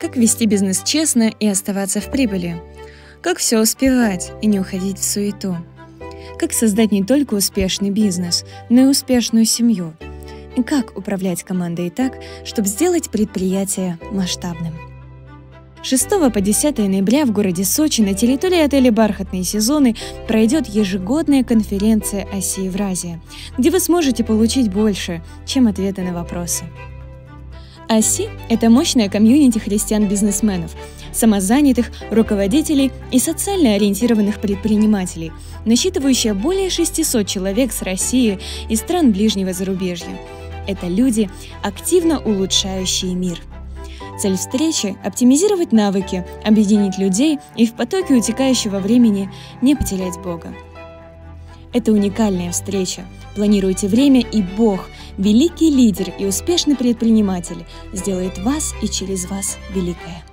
Как вести бизнес честно и оставаться в прибыли? Как все успевать и не уходить в суету? Как создать не только успешный бизнес, но и успешную семью? И как управлять командой так, чтобы сделать предприятие масштабным? 6 по 10 ноября в городе Сочи на территории отеля «Бархатные сезоны» пройдет ежегодная конференция оси Евразия, где вы сможете получить больше, чем ответы на вопросы. ОСИ – это мощная комьюнити христиан-бизнесменов, самозанятых, руководителей и социально ориентированных предпринимателей, насчитывающая более 600 человек с России и стран ближнего зарубежья. Это люди, активно улучшающие мир. Цель встречи – оптимизировать навыки, объединить людей и в потоке утекающего времени не потерять Бога. Это уникальная встреча. Планируйте время, и Бог, великий лидер и успешный предприниматель, сделает вас и через вас великое.